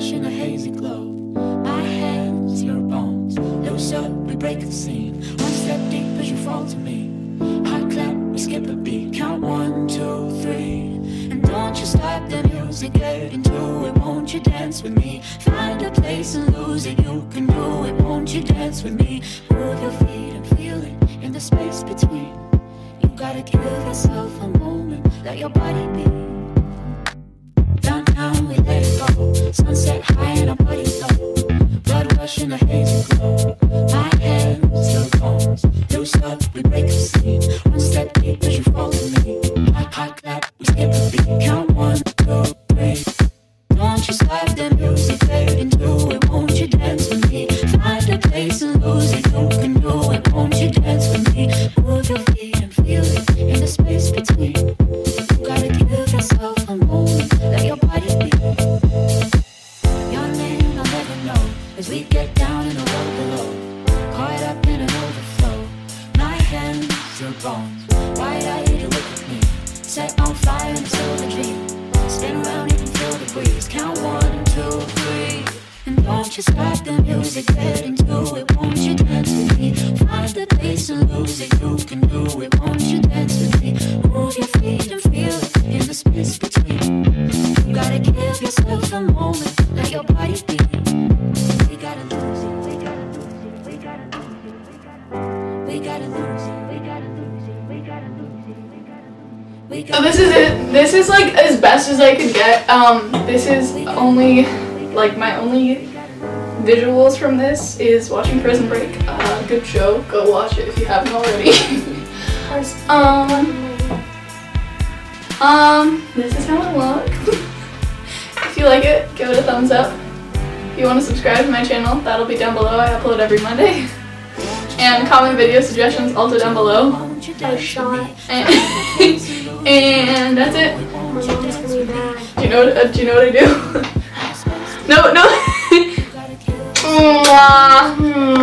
rush in a hazy glow. My hands, your bones. Loose up, we break the scene. One step deep as you fall to me. Hot clap, we skip a beat. Count one, two, three. And don't you stop the music, get into it. Won't you dance with me? Find a place and lose it. You can do it. Won't you dance with me? Move your feet and feel it in the space between. You gotta give yourself a moment. Let your body be. In a hazy glow. My hands, your bones. Loose up, we break the scene. One step deep as you you stop the music, get into it. Won't you dance with me? Find the place and lose it. You can do it. Won't you dance with me? Move your feet and feel it in the space between. You gotta give yourself a moment. Let your body be. We gotta lose it. We gotta lose it. We gotta lose it. We gotta lose it. We gotta lose it. We gotta lose it. We gotta lose it. So this is it. This is like as best as I could get. Um, this is only like my only visuals from this is watching Prison Break. Uh, good show. Go watch it if you haven't already. um, um, this is how I look. if you like it, give it a thumbs up. If you want to subscribe to my channel, that'll be down below. I upload every Monday. And comment video suggestions also down below. Won't you dance with me? And, and that's it. My mom's coming back. Do you know what? Uh, do you know what I do? no, no. Hmm.